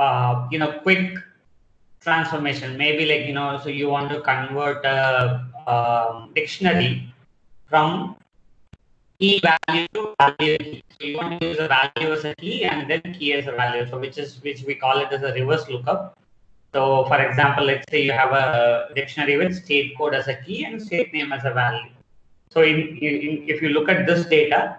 uh, you know, quick transformation. Maybe like, you know, so you want to convert a, a dictionary from key value to value key. So you want to use a value as a key and then key as a value. So which is which we call it as a reverse lookup. So for example, let's say you have a dictionary with state code as a key and state name as a value. So in, in, if you look at this data,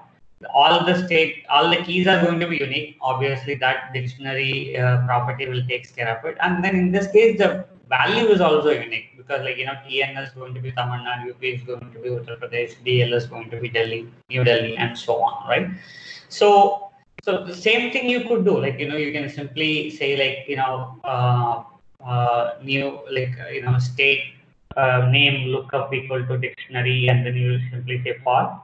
all the state, all the keys are going to be unique. Obviously, that dictionary uh, property will take care of it. And then in this case, the value is also unique because like, you know, TN is going to be Tamil Nadu, UP is going to be Uttar Pradesh, DL is going to be Delhi, New Delhi, and so on, right? So, so the same thing you could do, like, you know, you can simply say like, you know, uh, uh, new, like, you know, state uh, name lookup equal to dictionary, and then you simply say for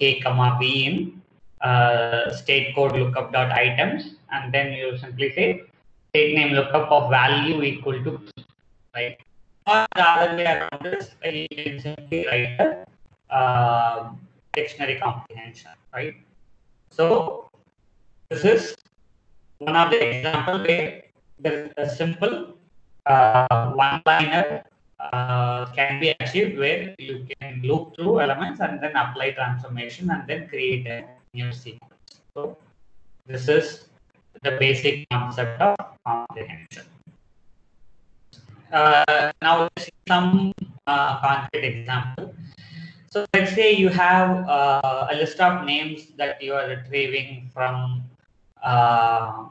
a comma b in uh, state code lookup dot items, and then you simply say state name lookup of value equal to right? Or the other way around is you can simply write a uh, dictionary comprehension, right? So this is one of the example where there is a simple uh, one-liner uh, can be achieved where you can loop through elements and then apply transformation and then create a new sequence. So this is the basic concept of comprehension. Uh, now some uh, concrete example. So let's say you have uh, a list of names that you are retrieving from uh,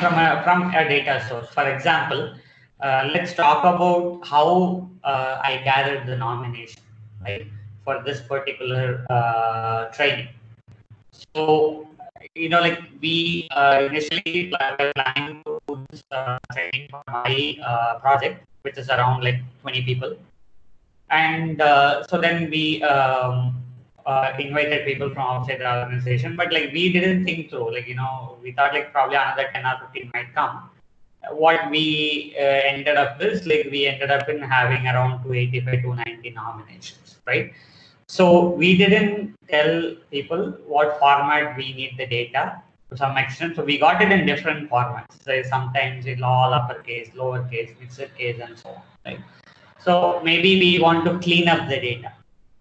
from a, from a data source. For example, uh, let's talk about how uh, I gathered the nomination, right, for this particular uh, training. So, you know, like we uh, initially were planning to do this uh, training for my uh, project, which is around like 20 people. And so then we um, invited people from outside the organization, but like we didn't think through, like, you know, we thought like probably another 10 or 15 might come what we uh, ended up is like we ended up in having around 285 to 90 nominations right? So we didn't tell people what format we need the data to some extent. So we got it in different formats so sometimes it's all uppercase lowercase mixed case and so on right? So maybe we want to clean up the data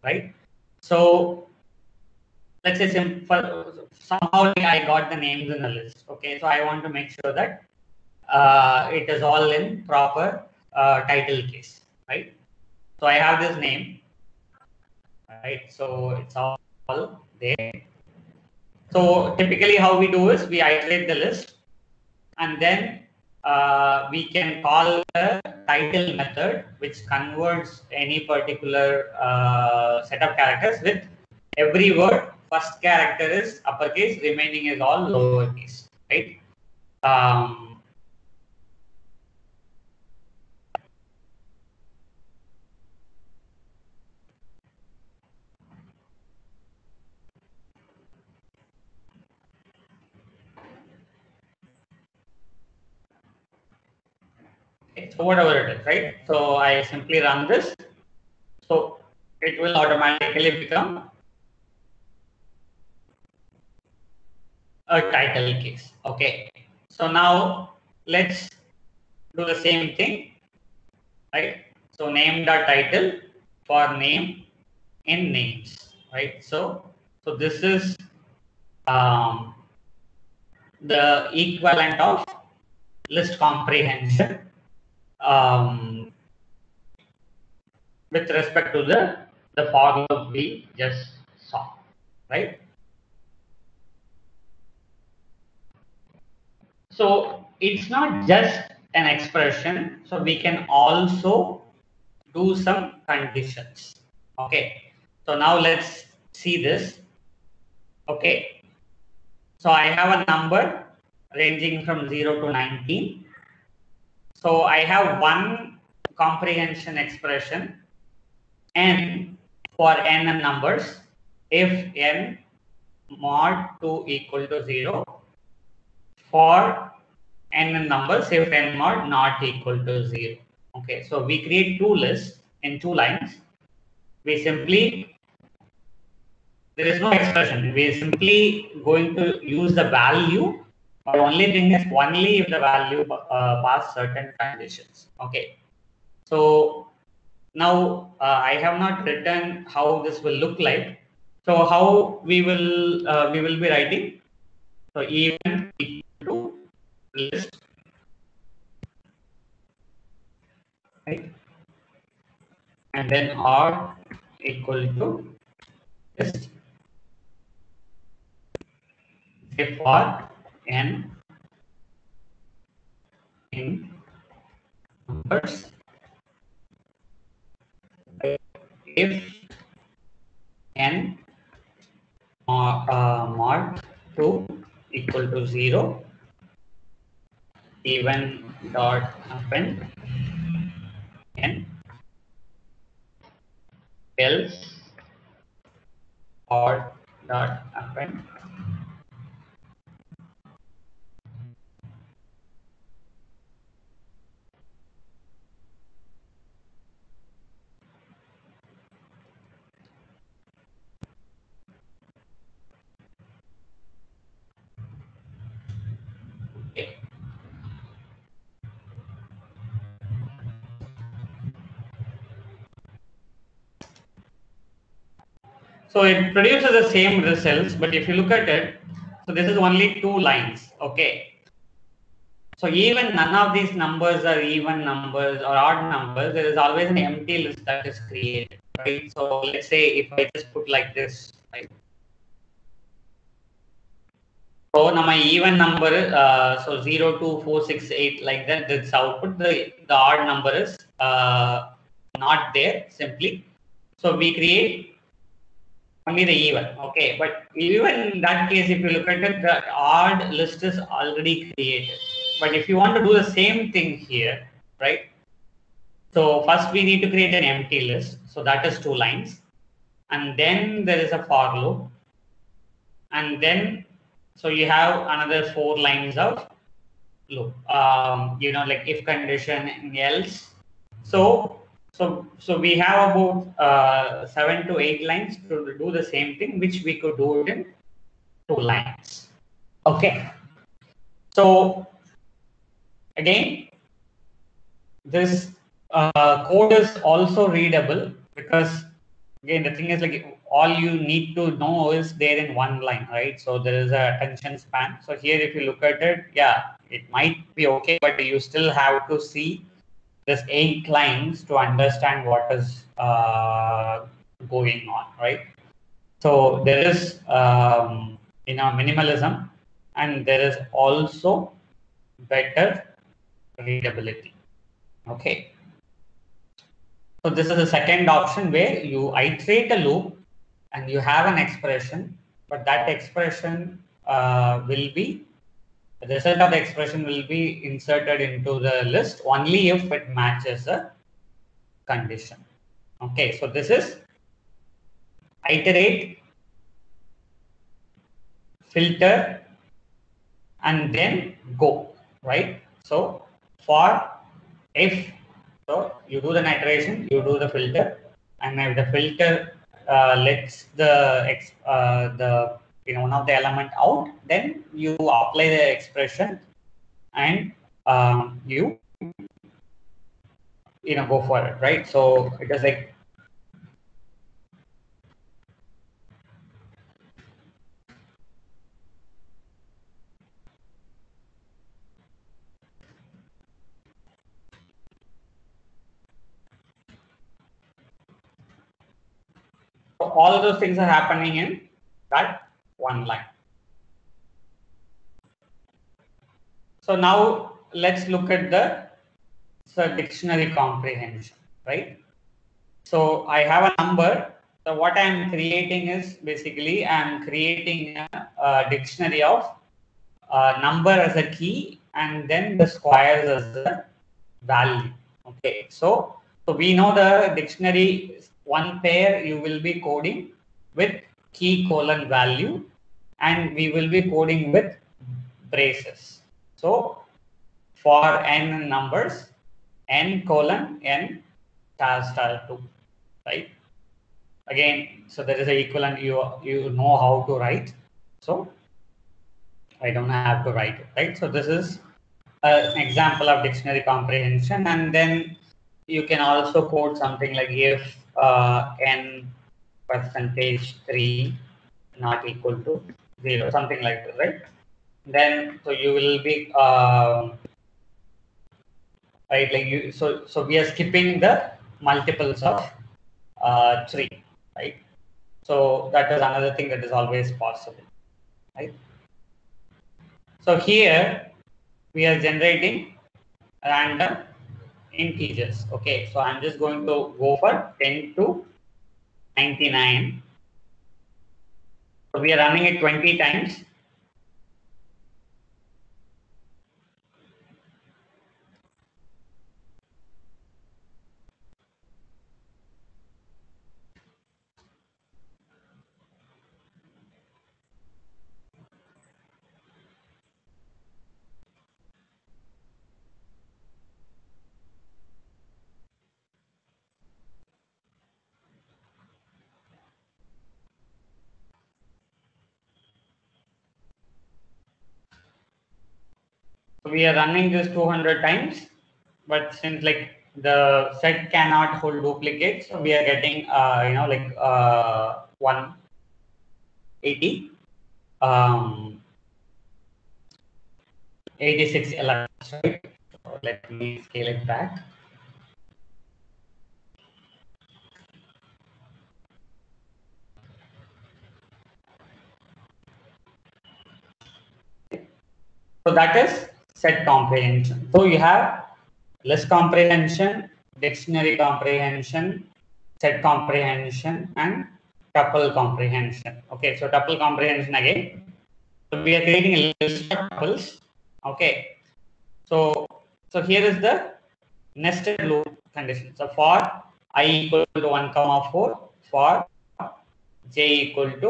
right? So let's say simple, somehow i got the names in the list okay? So i want to make sure that uh, it is all in proper uh, title case, right? So I have this name, right? So it's all there. So typically how we do is we iterate the list and then uh, we can call the title method which converts any particular uh, set of characters with every word first character is uppercase remaining is all lowercase right um, so whatever it is, right? So I simply run this. So it will automatically become a title case. Okay. So now let's do the same thing, right? So name the title for name in names, right? So so this is um, the equivalent of list comprehension um, with respect to the the for loop we just saw, right? So it's not just an expression. So we can also do some conditions. Okay. So now let's see this. Okay. So I have a number ranging from 0 to 19 so I have one comprehension expression n for n numbers if n mod 2 equal to 0 for n numbers if n mod not equal to 0. Okay, so we create two lists in two lines. We simply, there is no expression. We simply going to use the value But only thing is only if the value uh, pass certain conditions. Okay. So now uh, I have not written how this will look like. So how we will uh, we will be writing. So even equal to list right and then r equal to list if r n in numbers. If n uh, uh, mod 2 equal to 0 even dot append n else or dot append So it produces the same results, but if you look at it, so this is only two lines, okay. So even none of these numbers are even numbers or odd numbers, there is always an empty list that is created, right? So let's say if I just put like this, right? So now my even number, uh, so 0, 2, 4, 6, 8, like that, this output, the, the odd number is uh, not there simply. So we create only the even, okay. But even in that case, if you look at it, the odd list is already created. But if you want to do the same thing here, right? So first we need to create an empty list. So that is two lines. And then there is a for loop. And then so you have another four lines of loop. Um, you know, like if condition else. So so so we have about uh, seven to eight lines to do the same thing, which we could do it in two lines. Okay. So again, this uh, code is also readable because again the thing is like all you need to know is there in one line, right? So there is a attention span. So here, if you look at it, yeah, it might be okay, but you still have to see this eight lines to understand what is uh, going on, right? So there is, um, you know, minimalism, and there is also better readability. Okay. So this is the second option where you iterate a loop and you have an expression, but that expression uh, will be result of the expression will be inserted into the list only if it matches a condition. Okay, so this is iterate, filter, and then go, right? So for if so you do the iteration, you do the filter, and if the filter uh, lets the uh, the you know one of the element out, then you apply the expression and um, you you know go for it, right? So it is like all of those things are happening in that one line. So now let's look at the so dictionary comprehension, right? So I have a number. So what I'm creating is basically I'm creating a, a dictionary of a number as a key and then the squares as a value. Okay, so so we know the dictionary one pair you will be coding with key colon value and we will be coding with braces. So for n numbers, n colon n star star 2, right? Again, so there is a equivalent you, you know how to write. So I don't have to write it, right? So this is an example of dictionary comprehension. And then you can also code something like if uh, n percentage 3 not equal to 0, something like that, right? Then, so you will be, uh, right, like you, so, so we are skipping the multiples of uh, 3, right? So that is another thing that is always possible, right? So here we are generating random integers. Okay, so I'm just going to go for 10 to 99. So we are running it 20 times. We are running this 200 times, but since like the set cannot hold duplicates, so we are getting, uh, you know, like uh, 180, um, 86 elements, right? So let me scale it back. So that is set comprehension. So you have list comprehension, dictionary comprehension, set comprehension, and tuple comprehension. Okay, so tuple comprehension again. So we are creating a list of tuples. Okay, so so here is the nested loop condition. So for i equal to 1 comma 4, for j equal to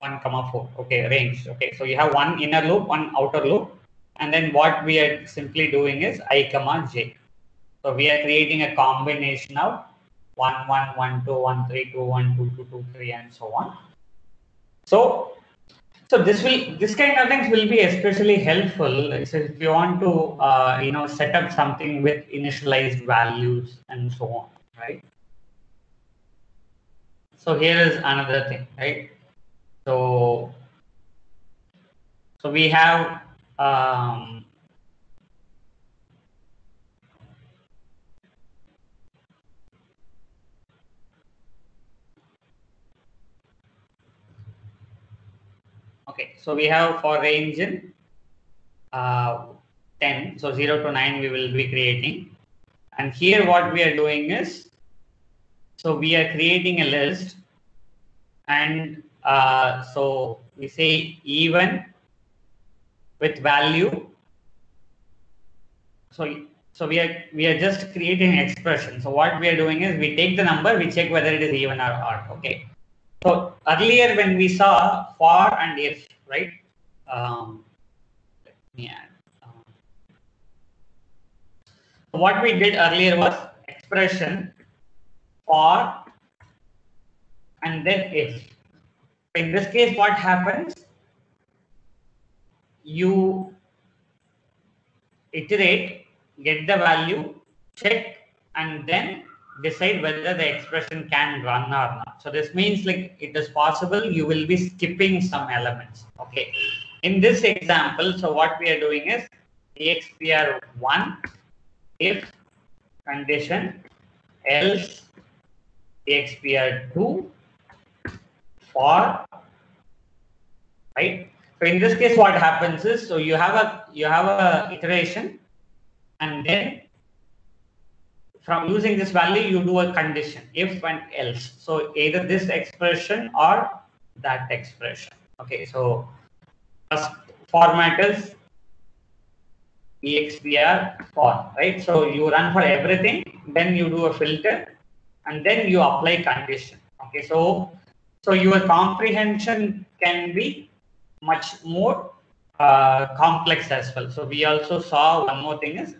1 comma 4 okay range okay so you have one inner loop one outer loop and then what we are simply doing is i comma j. So we are creating a combination of 1 1 1 2 1 3 2 1 2 2 2 3 and so on. So so this will this kind of things will be especially helpful if you want to uh, you know set up something with initialized values and so on right? So here is another thing right? So, so we have um, okay. So we have for range in uh, 10. So 0 to 9 we will be creating. And here what we are doing is, so we are creating a list and uh, so we say even with value. So so we are we are just creating an expression. So what we are doing is we take the number, we check whether it is even or odd. Okay. So earlier when we saw for and if, right? Um, yeah. Um, what we did earlier was expression for and then if in this case, what happens? You iterate, get the value, check, and then decide whether the expression can run or not. So this means like it is possible you will be skipping some elements. Okay. In this example, so what we are doing is expr1 if condition else expr2 for right? So in this case, what happens is, so you have a you have a iteration, and then from using this value, you do a condition if and else. So either this expression or that expression. Okay, so first format is expr for right. So you run for everything, then you do a filter, and then you apply condition. Okay, so so your comprehension can be much more uh, complex as well. So we also saw one more thing is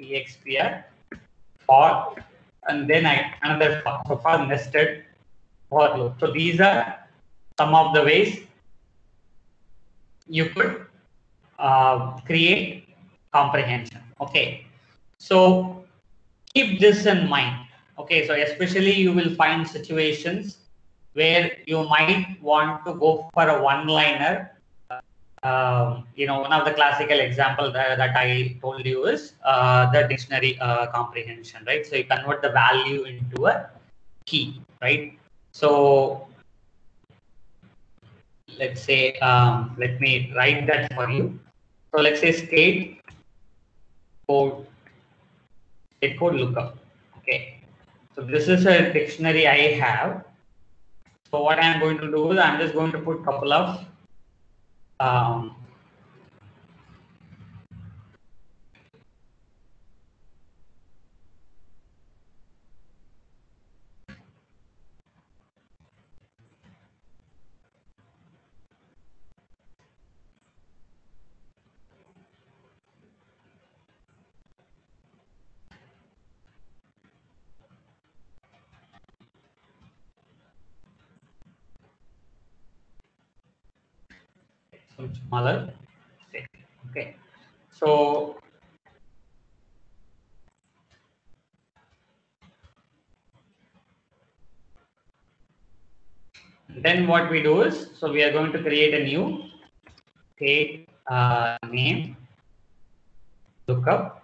expr for and then I, another for, so for nested for loop. So these are some of the ways you could uh, create comprehension. Okay, so keep this in mind. Okay, so especially you will find situations where you might want to go for a one-liner. Um, you know, one of the classical example that, that I told you is uh, the dictionary uh, comprehension, right? So you convert the value into a key, right? So let's say, um, let me write that for you. So let's say state code, state code lookup. Okay. So this is a dictionary I have. So what I'm going to do is I'm just going to put a couple of um, some smaller. Okay. So then what we do is, so we are going to create a new state uh, name lookup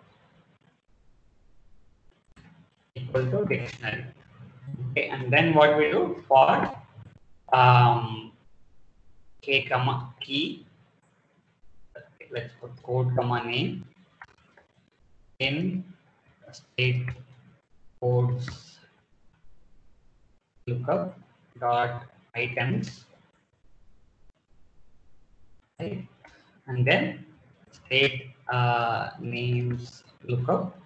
equal to dictionary. Okay, and then what we do for um, k comma key let's put code comma name in state codes. Lookup dot items right? And then state uh, names. Lookup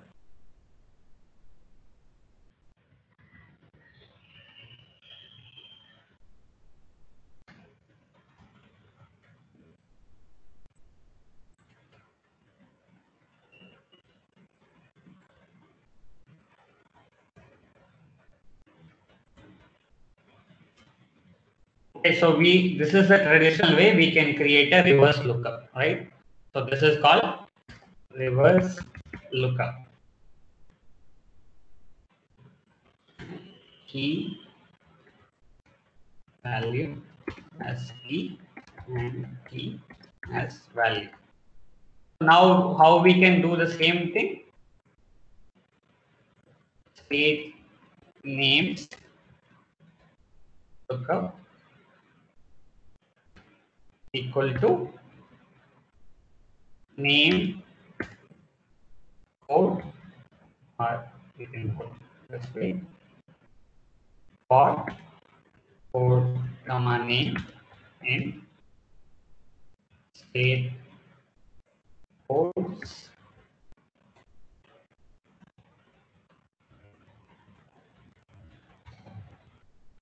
Okay, so we this is the traditional way we can create a reverse lookup, right? So this is called reverse lookup. Key value as key and key as value. Now how we can do the same thing? State names lookup equal to name code or you can put this way for code comma name in state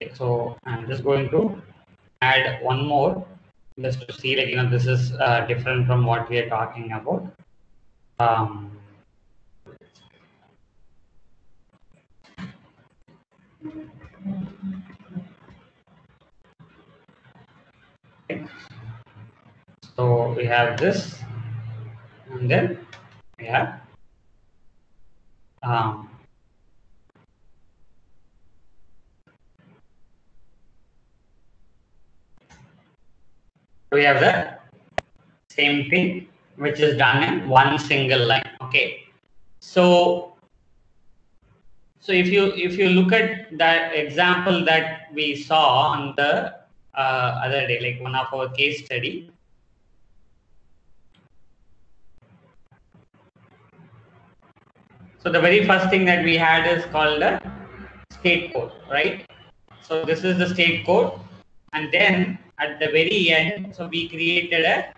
Okay, so I'm just going to add one more just to see like you know this is uh, different from what we are talking about. Um, so we have this and then we have um, we have the same thing which is done in one single line. Okay. So so if you if you look at that example that we saw on the uh, other day like one of our case study. So the very first thing that we had is called the state code right? So this is the state code. And then at the very end, so we created a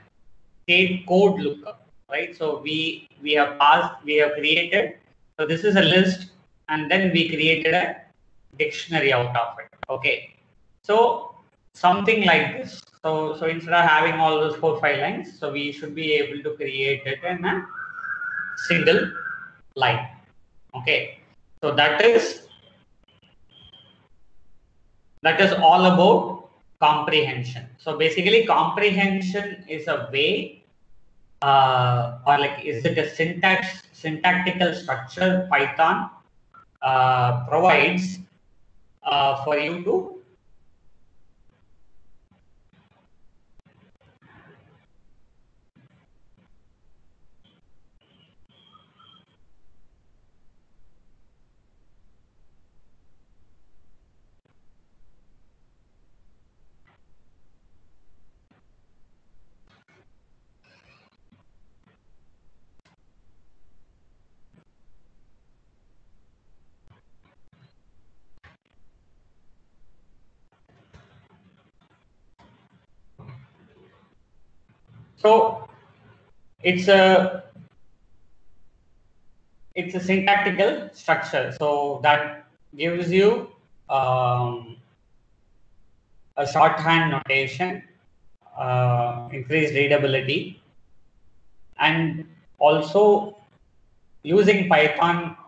state code lookup, right? So we we have passed, we have created. So this is a list, and then we created a dictionary out of it. Okay, so something like this. So so instead of having all those four five lines, so we should be able to create it in a single line. Okay, so that is that is all about comprehension. So basically comprehension is a way uh, or like is it a syntax syntactical structure Python uh, provides uh, for you to So it's a it's a syntactical structure. So that gives you um, a shorthand notation, uh, increased readability, and also using Python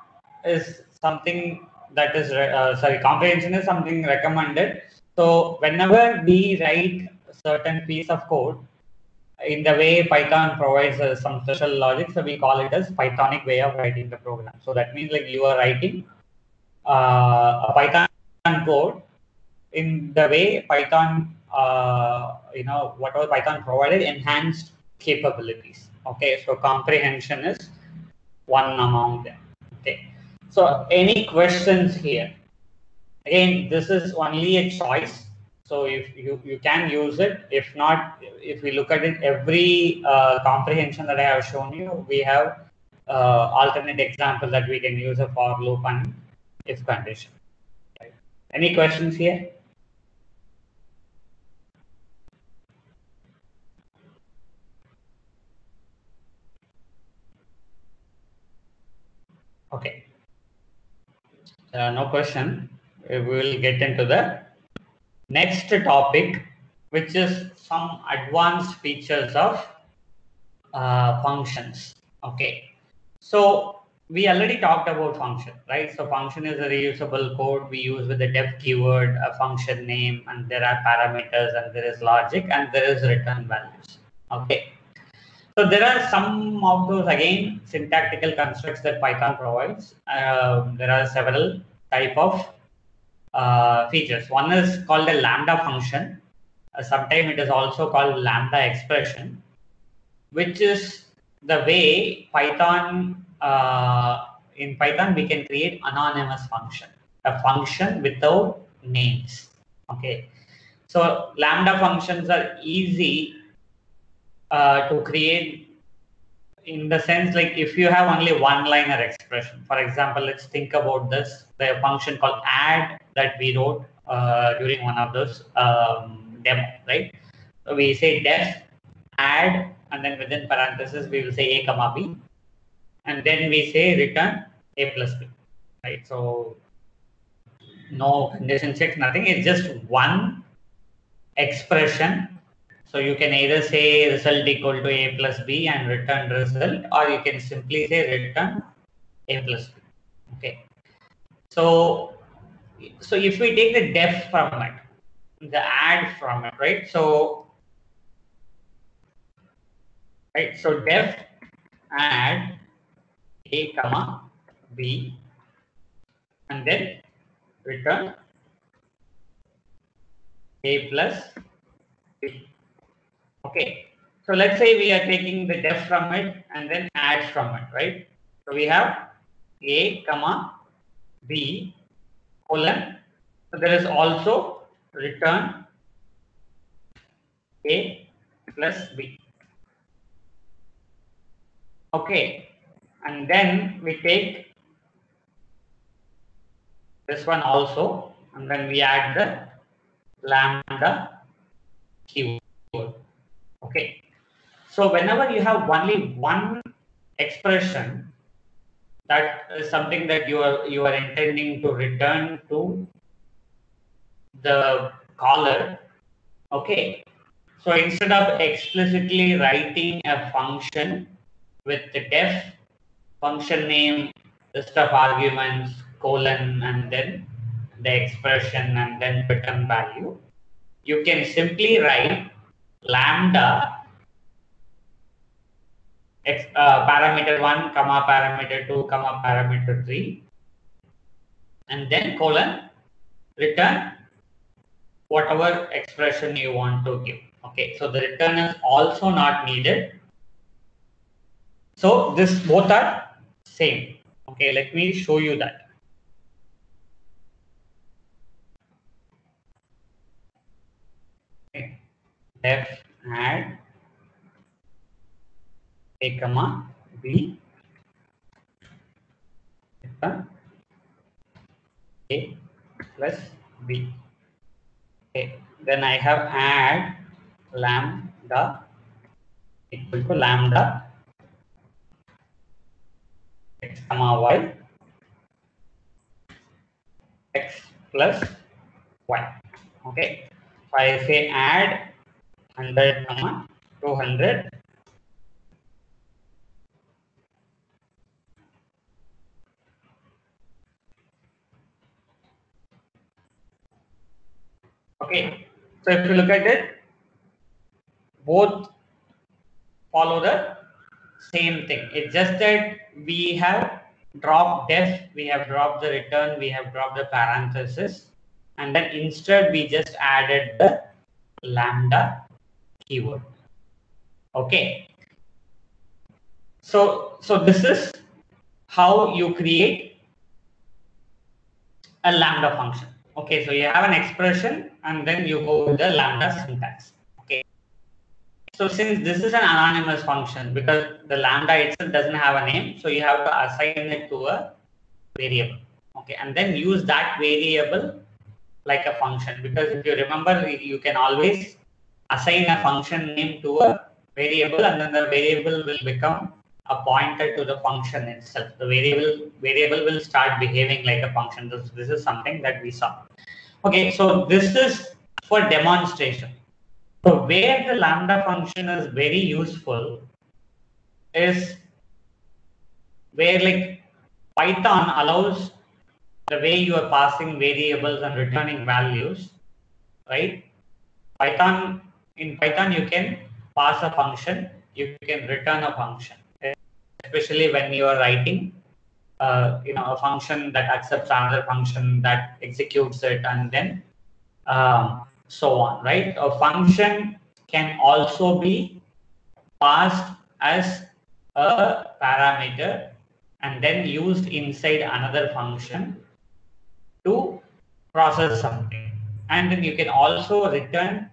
is something that is uh, sorry comprehension is something recommended. So whenever we write a certain piece of code, in the way Python provides uh, some special logic, so we call it as Pythonic way of writing the program. So that means like you are writing uh, a Python code in the way Python, uh, you know, whatever Python provided, enhanced capabilities. Okay, so comprehension is one among them. Okay, so any questions here? Again, this is only a choice so if you, you can use it, if not, if we look at it, every uh, comprehension that I have shown you, we have uh, alternate example that we can use a for loop and if condition. Right. Any questions here? Okay. Uh, no question. We will get into the Next topic, which is some advanced features of uh, functions. Okay, so we already talked about function, right? So function is a reusable code we use with the def keyword, a function name, and there are parameters, and there is logic, and there is return values. Okay. So there are some of those again syntactical constructs that Python provides. Um, there are several type of uh, features. One is called a lambda function. Uh, Sometimes it is also called lambda expression, which is the way Python, uh, in Python, we can create anonymous function, a function without names. Okay. So lambda functions are easy uh, to create in the sense like if you have only one liner expression for example let's think about this the function called add that we wrote uh, during one of those um, demo right? So we say def add and then within parentheses we will say a comma b and then we say return a plus b right? So no condition checks nothing. It's just one expression so you can either say result equal to a plus b and return result, or you can simply say return a plus b. Okay. So, so if we take the def from it, the add from it, right? So, right. So def add a comma b, and then return a plus b. Okay, so let's say we are taking the def from it and then add from it, right? So we have a comma b colon. So there is also return a plus b. Okay, and then we take this one also, and then we add the lambda keyword. Okay. So whenever you have only one expression, that is something that you are you are intending to return to the caller. Okay. So instead of explicitly writing a function with the def function name, list of arguments, colon, and then the expression and then return value, you can simply write lambda x, uh, parameter 1 comma parameter 2 comma parameter 3 and then colon return whatever expression you want to give. Okay so the return is also not needed. So this both are same. Okay let me show you that okay. Def add a comma b. A plus b. Okay then i have add lambda equal to lambda x comma y x plus y. Okay so i say add 100 comma 200 Okay, so if you look at it, both follow the same thing. It's just that we have dropped def, we have dropped the return, we have dropped the parenthesis, and then instead we just added the lambda keyword. Okay. So, so this is how you create a lambda function. Okay, so you have an expression and then you go with the lambda syntax. Okay. So since this is an anonymous function because the lambda itself doesn't have a name, so you have to assign it to a variable. Okay, and then use that variable like a function because if you remember, you can always assign a function name to a variable and then the variable will become a pointer to the function itself. The variable variable will start behaving like a function. This, this is something that we saw. Okay, so this is for demonstration. So where the lambda function is very useful is where like Python allows the way you are passing variables and returning values, right? Python in Python you can pass a function, you can return a function. Especially when you are writing uh, you know a function that accepts another function that executes it and then um, so on right? A function can also be passed as a parameter and then used inside another function to process something. And then you can also return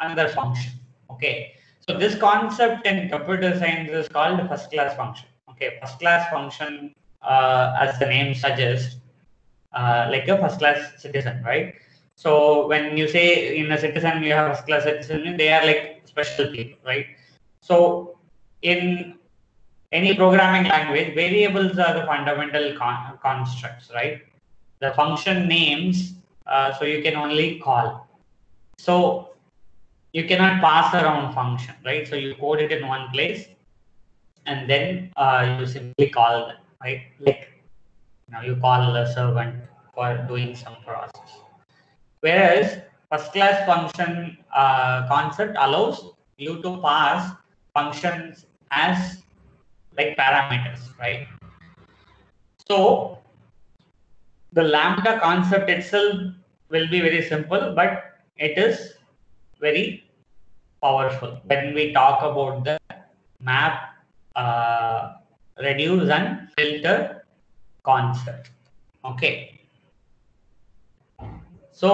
another function okay so this concept in computer science is called first class function. Okay, first class function, uh, as the name suggests, uh, like a first class citizen, right? So when you say in a citizen you have first class citizen, they are like special people, right? So in any programming language, variables are the fundamental con constructs, right? The function names, uh, so you can only call. So you cannot pass around function, right? So you code it in one place and then uh, you simply call them, right? Like now you call a servant for doing some process. Whereas first class function uh, concept allows you to pass functions as like parameters, right? So the lambda concept itself will be very simple, but it is very powerful when we talk about the map, uh, reduce and filter concept. Okay. So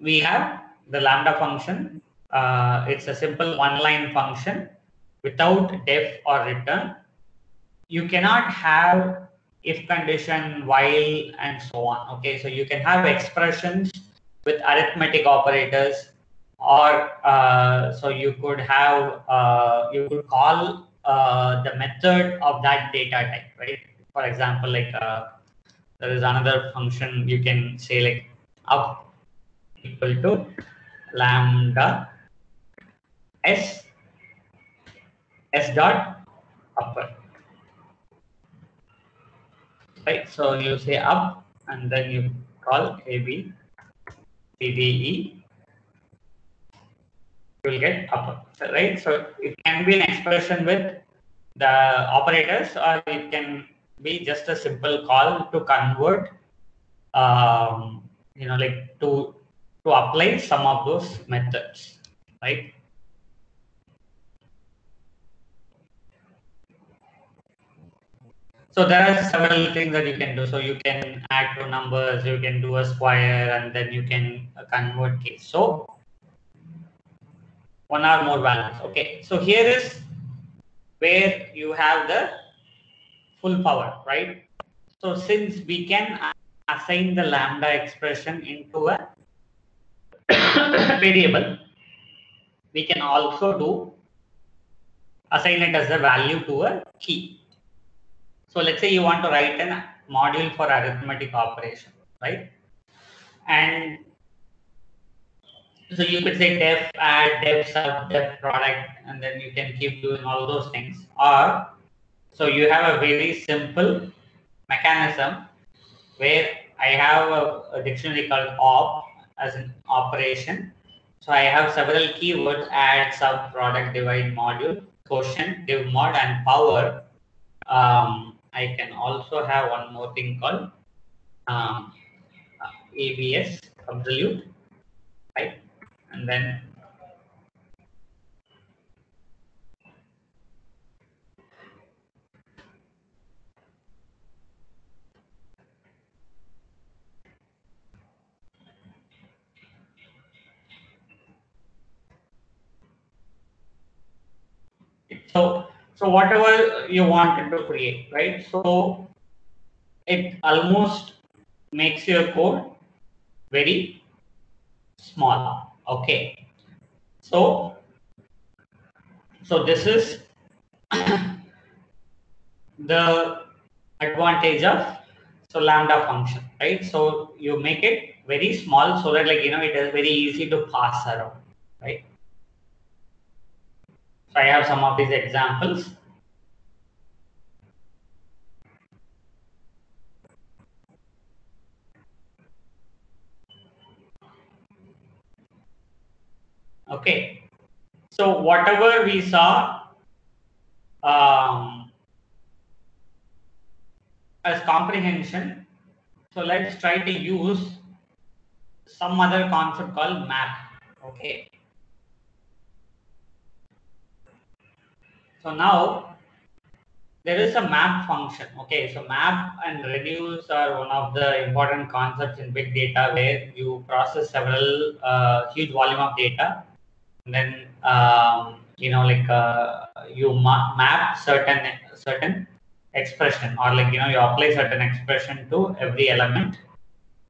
we have the lambda function. Uh, it's a simple one-line function without def or return. You cannot have if condition, while, and so on. Okay, so you can have expressions with arithmetic operators or uh, so you could have uh, you could call uh, the method of that data type right? For example like uh, there is another function you can say like up equal to lambda s s dot upper. Right? So you say up and then you call a b c d e will get upper, right? So it can be an expression with the operators or it can be just a simple call to convert um, you know like to to apply some of those methods right? So there are several things that you can do. So you can add two numbers you can do a square and then you can convert case. So one or more values okay so here is where you have the full power right so since we can assign the lambda expression into a variable, we can also do assign it as a value to a key. So let's say you want to write a module for arithmetic operation, right? And so you could say def add, def sub, def product, and then you can keep doing all those things. Or so you have a very simple mechanism where I have a, a dictionary called op as an operation. So I have several keywords add, sub, product, divide, module, quotient, div mod, and power. Um, I can also have one more thing called um, ABS, absolute, right? And then So, so whatever you wanted to create, right? So it almost makes your code very small. Okay. So, so this is the advantage of so lambda function, right? So you make it very small so that like, you know, it is very easy to pass around, right? So I have some of these examples. Okay. So whatever we saw um, as comprehension, so let's try to use some other concept called map. Okay. So now there is a map function. Okay, so map and reduce are one of the important concepts in big data where you process several uh, huge volume of data. And then um, you know like uh, you ma map certain certain expression or like you know you apply certain expression to every element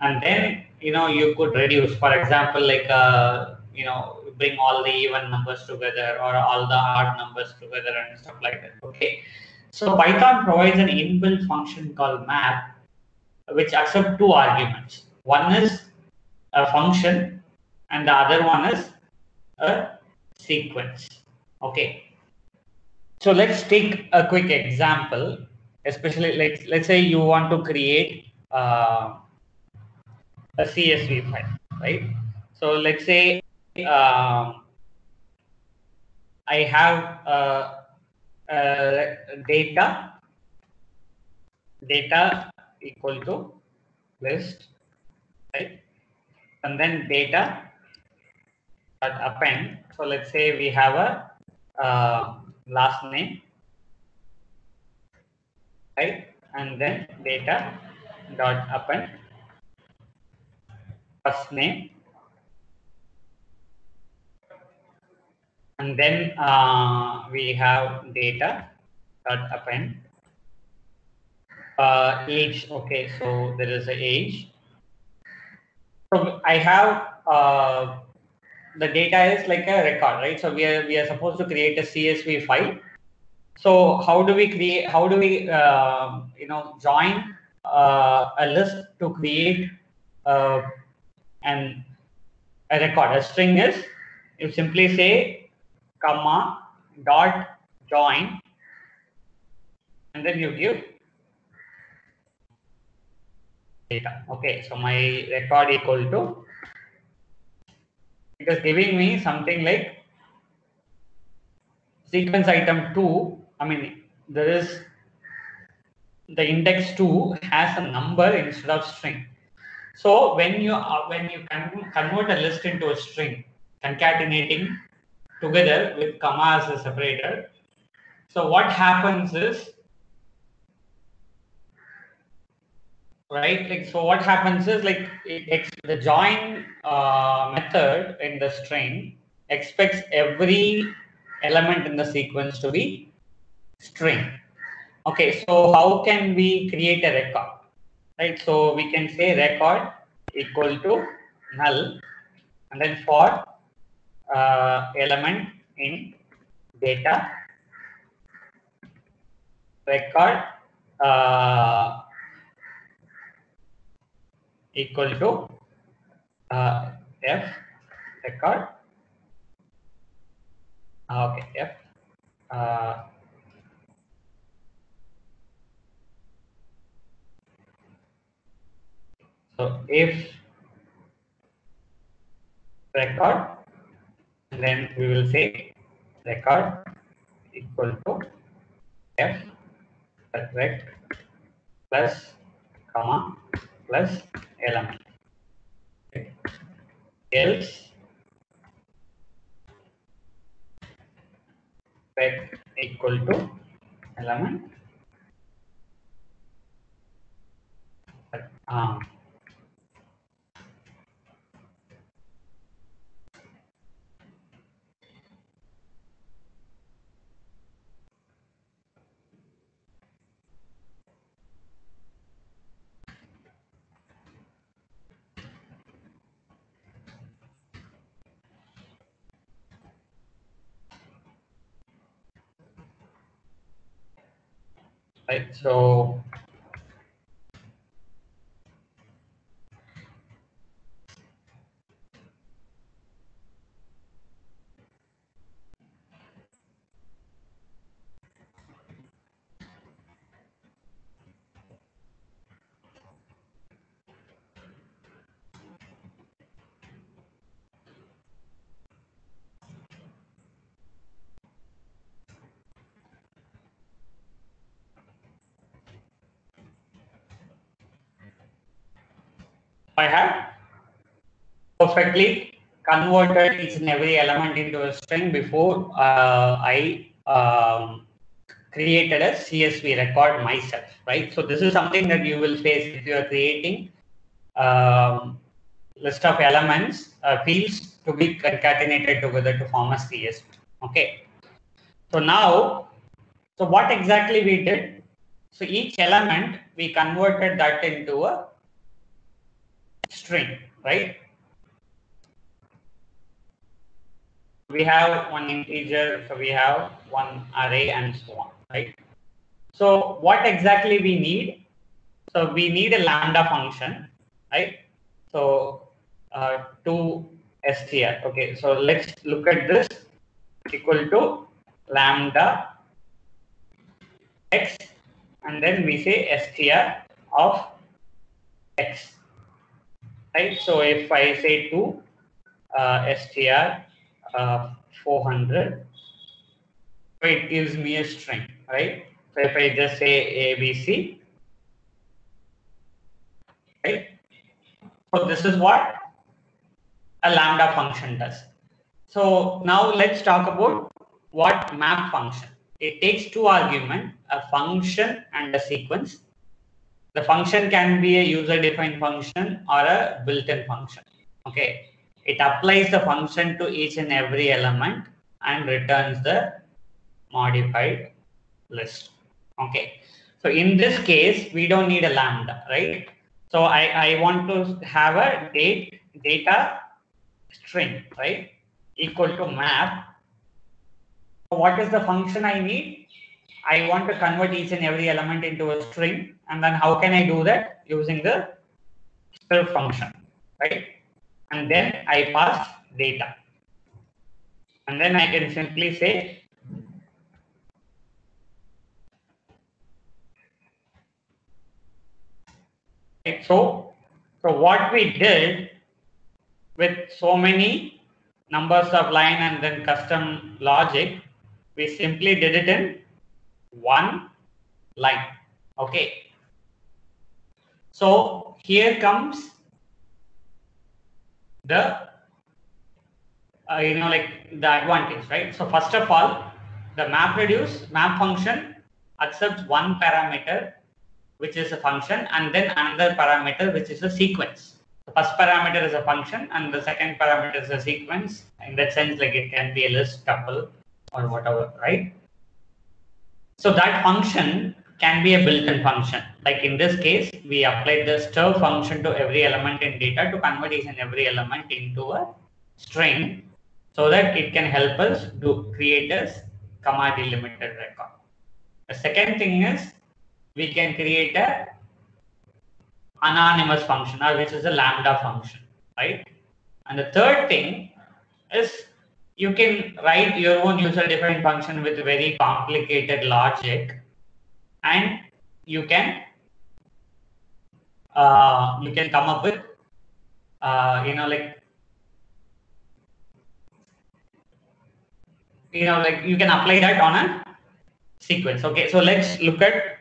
and then you know you could reduce for example like uh, you know bring all the even numbers together or all the odd numbers together and stuff like that. Okay. So Python provides an inbuilt function called map, which accepts two arguments. One is a function and the other one is a sequence. Okay. So let's take a quick example, especially like, let's say you want to create uh, a CSV file, right? So let's say um, I have uh, uh, data data equal to list right and then data dot append. So let's say we have a uh, last name right? And then data dot append. First name. And then uh, we have data dot append. Uh, age okay so there is a age. So i have uh, the data is like a record right? So we are we are supposed to create a csv file. So how do we create how do we uh, you know join uh, a list to create uh, an a record? A string is you simply say comma dot join and then you give data. Okay so my record equal to it is giving me something like sequence item 2 i mean there is the index 2 has a number instead of string. So when you uh, when you con convert a list into a string, concatenating together with comma as a separator. So what happens is right like so what happens is like it, the join uh, method in the string expects every element in the sequence to be string Okay, so how can we create a record? Right, so we can say record equal to null and then for uh, element in data record uh, equal to uh, f record. Okay f uh, So if record, then we will say record equal to f rect plus comma plus element. Else equal to element right so I have perfectly converted each and every element into a string before uh, I um, created a CSV record myself, right? So this is something that you will face if you are creating um, list of elements, uh, fields to be concatenated together to form a CSV, okay? So now, so what exactly we did? So each element, we converted that into a string, right? We have one integer, so we have one array and so on, right? So what exactly we need? So we need a lambda function, right? So uh, to str. Okay, so let's look at this equal to lambda x and then we say str of x right? So if I say to uh, str uh, 400, it gives me a string, right? So if I just say ABC, right? So this is what a lambda function does. So now let's talk about what map function. It takes two arguments, a function and a sequence. The function can be a user-defined function or a built-in function. Okay, it applies the function to each and every element and returns the modified list. Okay, so in this case, we don't need a lambda, right? So I, I want to have a date data string, right? Equal to map. What is the function I need? I want to convert each and every element into a string. And then how can I do that? Using the strip function, right? And then I pass data. And then I can simply say so so what we did with so many numbers of line and then custom logic we simply did it in one line. Okay. So here comes the uh, you know like the advantage, right? So first of all, the map reduce map function accepts one parameter which is a function and then another parameter which is a sequence. The first parameter is a function and the second parameter is a sequence. In that sense, like it can be a list, tuple, or whatever, right? So that function can be a built-in function. Like in this case, we applied the str function to every element in data to convert each and every element into a string so that it can help us to create a comma delimited record. The second thing is we can create a anonymous function or which is a lambda function, right? And the third thing is you can write your own user defined function with very complicated logic and you can uh, you can come up with uh, you know like you know like you can apply that on a sequence. Okay so let's look at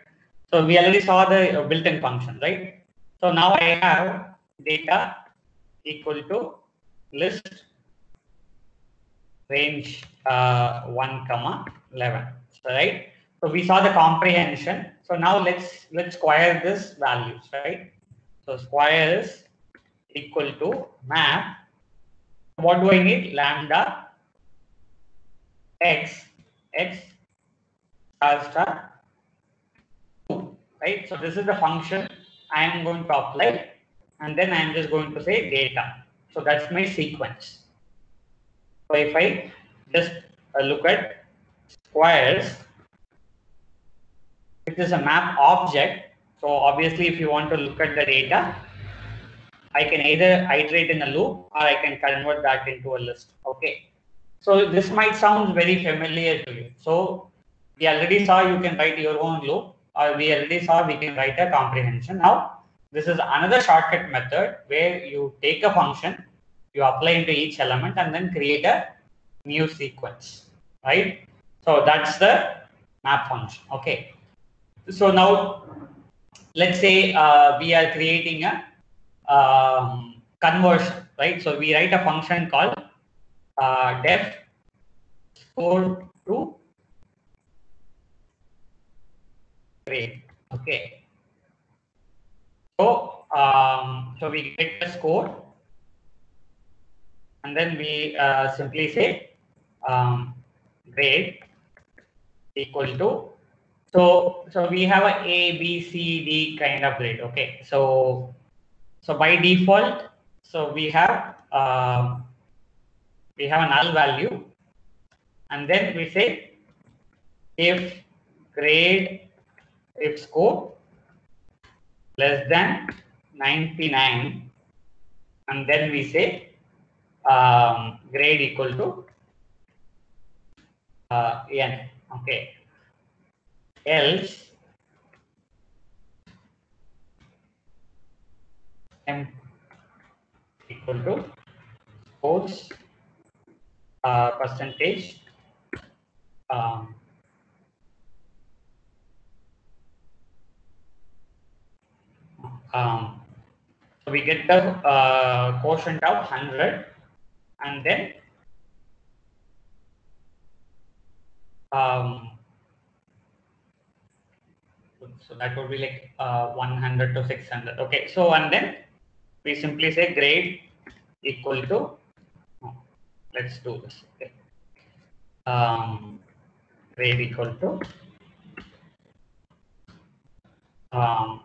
so we already saw the built-in function right? So now i have data equal to list range uh, 1 comma 11 right so we saw the comprehension. So now let's let's square this values right? So square is equal to map. What do i need? Lambda x x star star 2 right? So this is the function i am going to apply and then i am just going to say data. So that's my sequence. So if I just uh, look at squares, it is a map object. So obviously, if you want to look at the data, I can either iterate in a loop or I can convert that into a list. Okay. So this might sound very familiar to you. So we already saw you can write your own loop or we already saw we can write a comprehension. Now, this is another shortcut method where you take a function, you apply into each element and then create a new sequence, right? So that's the map function. Okay. So now let's say uh, we are creating a um, conversion, right? So we write a function called uh, def score to grade. Okay. So um, so we get the score and then we uh, simply say um, grade equal to so so we have a a b c d kind of grade okay so so by default so we have um, we have a null value and then we say if grade if score less than 99 and then we say um, grade equal to uh, n. Okay. Else? M equal to scores uh, percentage um, um, so we get the uh, quotient of 100 and then um, so that would be like uh, 100 to 600 okay so and then we simply say grade equal to oh, let's do this okay um, grade equal to um,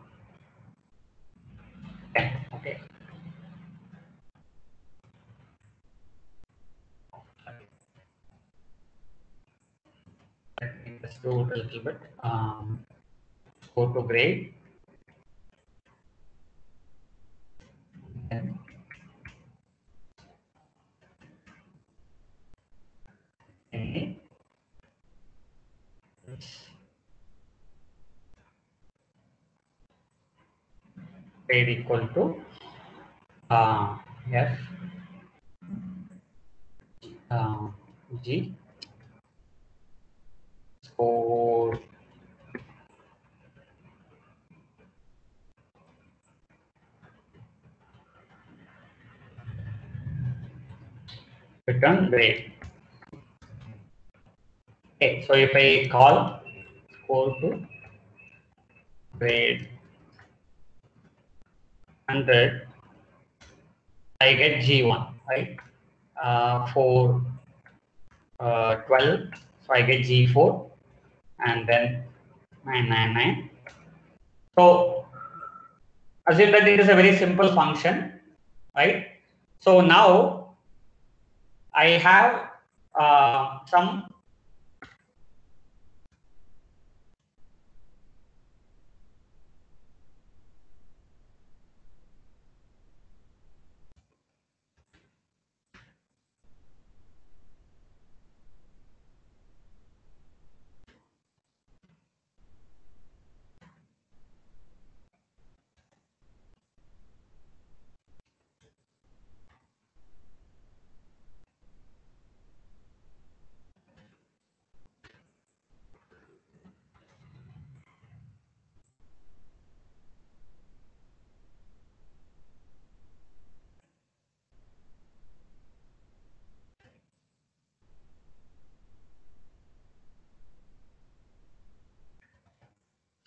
10 okay let me just do it a little bit. Um, go to grade. Grade equal to uh, F uh, G score return grade. Okay, so if I call score to grade 100, I get G1, right? Uh, for uh, 12, so I get G4 and then 999. So assume that it is a very simple function, right? So now I have uh, some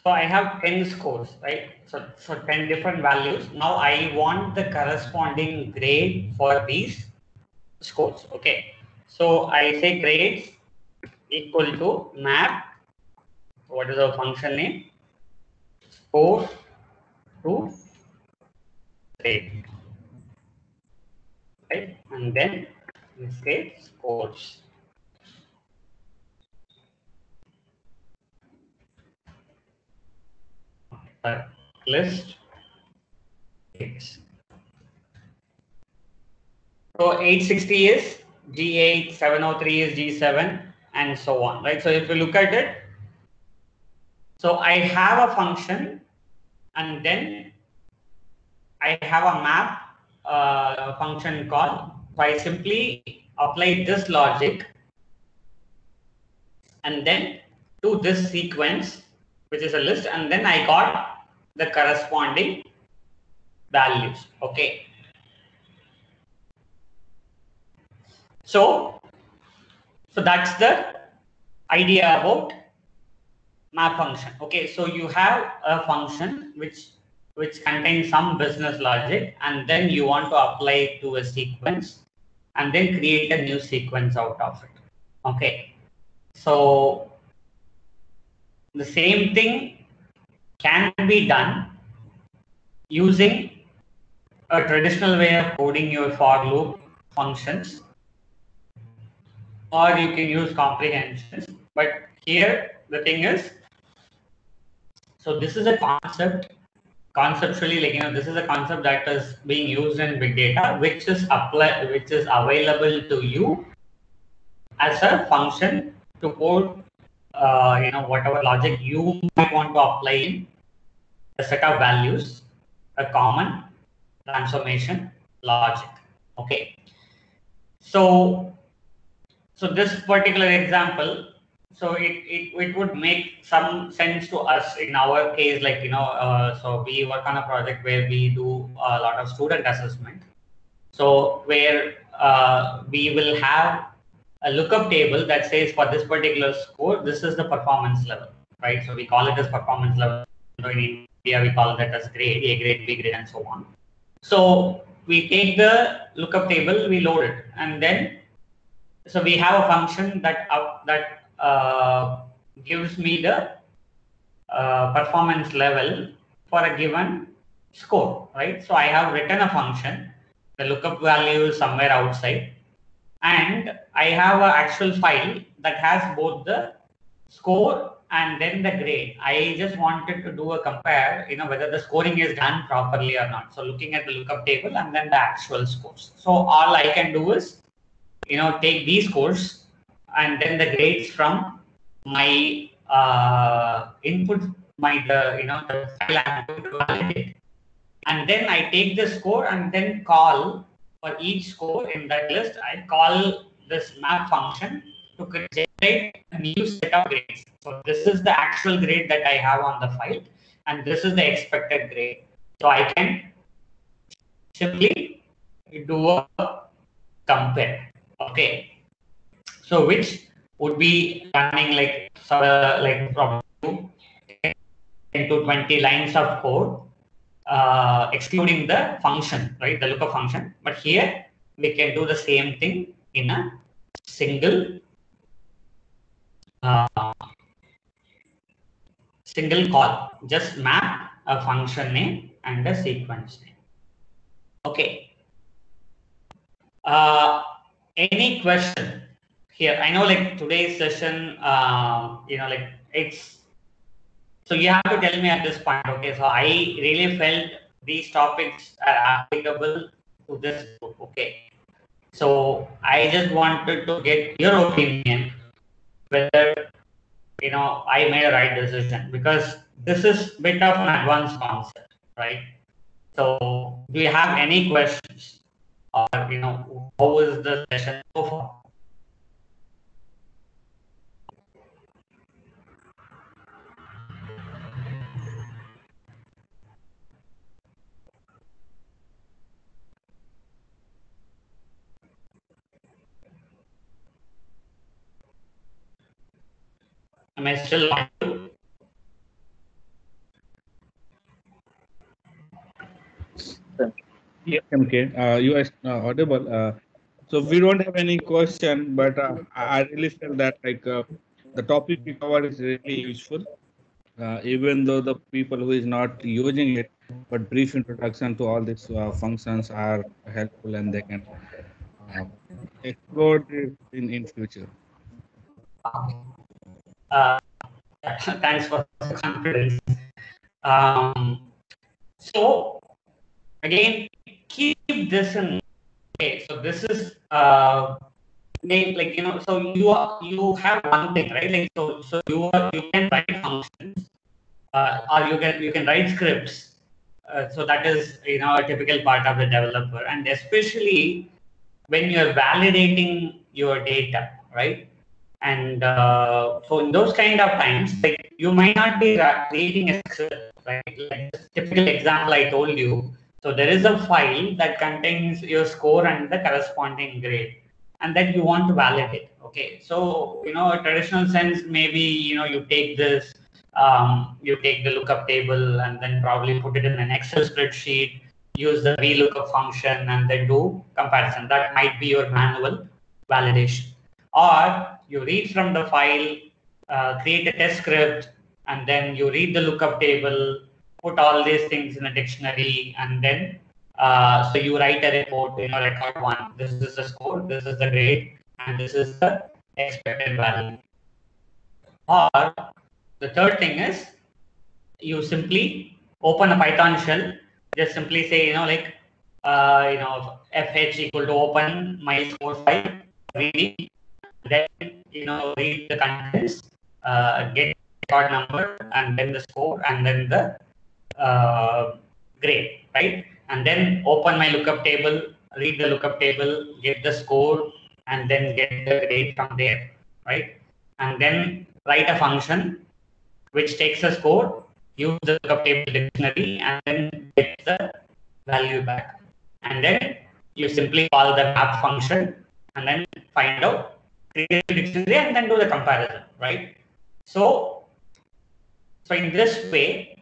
So I have 10 scores, right? So, so 10 different values. Now I want the corresponding grade for these scores. Okay. So I say grades equal to map. What is the function name? Score to grade. Right. And then this case scores. uh, list X. So 860 is G8, 703 is G7, and so on, right? So if you look at it, so I have a function, and then I have a map uh, function call. So I simply apply this logic, and then to this sequence, which is a list, and then I got the corresponding values. Okay. So, so that's the idea about map function. Okay, so you have a function which which contains some business logic, and then you want to apply it to a sequence, and then create a new sequence out of it. Okay, so the same thing can be done using a traditional way of coding your for loop functions. Or you can use comprehensions. But here the thing is so this is a concept conceptually like you know this is a concept that is being used in big data which is apply which is available to you as a function to code uh, you know whatever logic you might want to apply in a set of values a common transformation logic. Okay. So so this particular example so it, it, it would make some sense to us in our case like you know uh, so we work on a project where we do a lot of student assessment. So where uh, we will have a lookup table that says for this particular score this is the performance level right? So we call it as performance level. In india we call that as grade a grade b grade and so on. So we take the lookup table we load it and then so we have a function that up that uh, gives me the uh, performance level for a given score, right? So I have written a function, the lookup value is somewhere outside, and I have an actual file that has both the score and then the grade. I just wanted to do a compare, you know, whether the scoring is done properly or not. So looking at the lookup table and then the actual scores. So all I can do is, you know, take these scores and then the grades from my uh, input, my the you know the file I'm to validate, and then I take the score and then call for each score in that list. I call this map function to generate a new set of grades. So this is the actual grade that I have on the file, and this is the expected grade. So I can simply do a compare. Okay. So which would be running like uh, like from two into 20 lines of code, uh, excluding the function, right? The lookup function. But here we can do the same thing in a single uh, single call. Just map a function name and a sequence name. Okay. Uh, any question here? I know like today's session, uh, you know, like it's, so you have to tell me at this point, okay, so I really felt these topics are applicable to this okay. So I just wanted to get your opinion whether you know I made a right decision because this is bit of an advanced concept, right? So do you have any questions? Or you know, how is the session so far? Am I still Yeah, okay. Uh, you are uh, audible. Uh, so we don't have any question, but uh, I really feel that like uh, the topic we covered is really useful. Uh, even though the people who is not using it, but brief introduction to all these functions are helpful and they can explore it in in future. Uh, thanks for the confidence. Um, so again, keep this in. Okay, so this is uh, like you know, so you are you have one thing, right? Like so, so you are you can write functions, uh, or you can you can write scripts. Uh, so that is you know a typical part of the developer, and especially when you are validating your data, right? And uh, so in those kind of times, like you might not be creating a right? Like typical example I told you, so there is a file that contains your score and the corresponding grade and then you want to validate. Okay. So, you know, a traditional sense, maybe, you know, you take this, um, you take the lookup table and then probably put it in an Excel spreadsheet, use the VLOOKUP function and then do comparison. That might be your manual validation. Or you read from the file, uh, create a test script, and then you read the lookup table, put all these things in a dictionary and then uh, so you write a report in your record one. This is the score, this is the grade, and this is the expected value. Or the third thing is you simply open a Python shell, just simply say, you know, like, uh, you know, fh equal to open my score file, then, you know, read the contents, uh, get record number, and then the score, and then the uh, grade, right? And then open my lookup table, read the lookup table, get the score, and then get the grade from there, right? And then write a function which takes a score, use the lookup table dictionary, and then get the value back. And then you simply call the map function and then find out, create the dictionary, and then do the comparison, right? So, so in this way,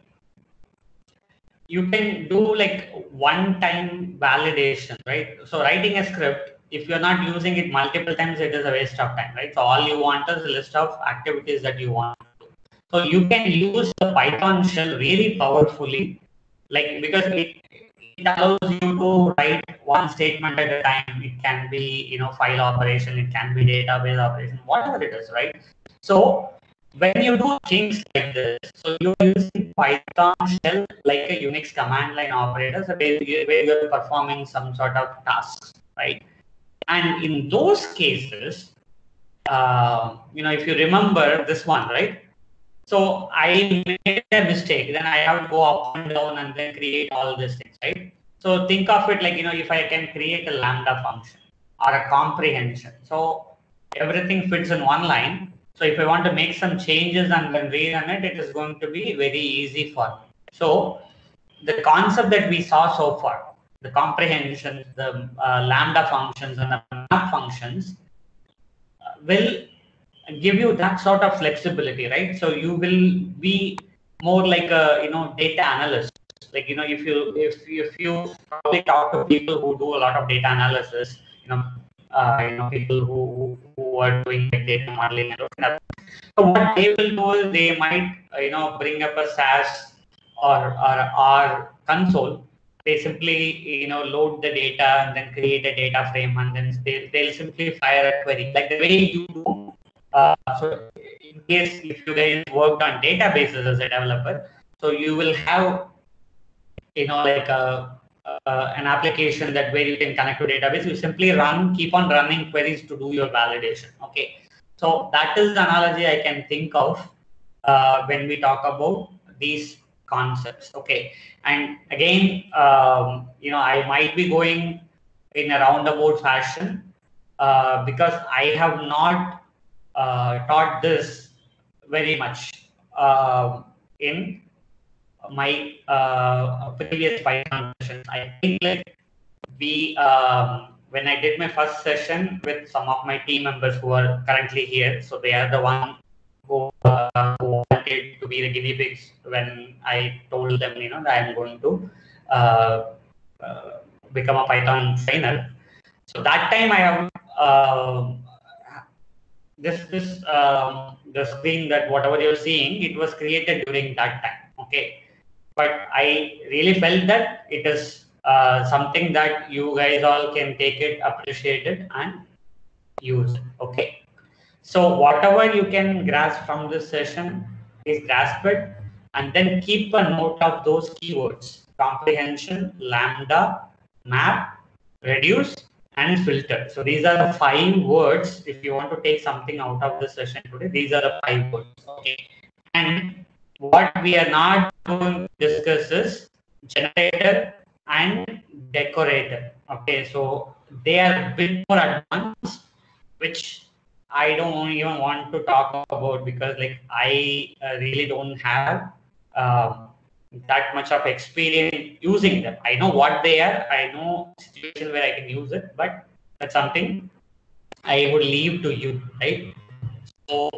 you can do like one time validation, right? So writing a script, if you're not using it multiple times, it is a waste of time, right? So all you want is a list of activities that you want. So you can use the Python shell really powerfully, like because it, it allows you to write one statement at a time. It can be, you know, file operation, it can be database operation, whatever it is, right? So when you do things like this, so you're using Python shell like a Unix command line operator, so where, where you're performing some sort of tasks, right? And in those cases, uh, you know, if you remember this one, right? So I made a mistake, then I have to go up and down and then create all these things, right? So think of it like, you know, if I can create a Lambda function or a comprehension. So everything fits in one line so if I want to make some changes and then rerun it, it is going to be very easy for me. So the concept that we saw so far, the comprehension, the uh, lambda functions and the map functions uh, will give you that sort of flexibility, right? So you will be more like a you know data analyst. Like you know, if you if if you probably talk to people who do a lot of data analysis, you know, uh, you know people who who are doing like data modeling and so what they will do is they might you know bring up a SAS or or, or console they simply you know load the data and then create a data frame and then they, they'll simply fire a query like the way you do uh, so in case if you guys worked on databases as a developer so you will have you know like a, uh, an application that where you can connect to database. You simply run keep on running queries to do your validation okay? So that is the analogy i can think of uh, when we talk about these concepts okay? And again um, you know i might be going in a roundabout fashion uh, because i have not uh, taught this very much uh, in my uh, previous python sessions i think like we um, when i did my first session with some of my team members who are currently here so they are the one who, uh, who wanted to be the guinea pigs when I told them, you know, that I'm going to uh, uh, become a Python trainer. So that time I have uh, this this um, the screen that whatever you're seeing, it was created during that time. Okay, but I really felt that it is uh, something that you guys all can take it, appreciate it, and use. Okay. So whatever you can grasp from this session is grasp it and then keep a note of those keywords, comprehension, lambda, map, reduce, and filter. So these are the five words. If you want to take something out of the session today, these are the five words. Okay. And what we are not going to discuss is generator and decorator. Okay. So they are a bit more advanced, which I don't even want to talk about because like I uh, really don't have uh, that much of experience using them. I know what they are. I know situation where I can use it, but that's something I would leave to you, right? So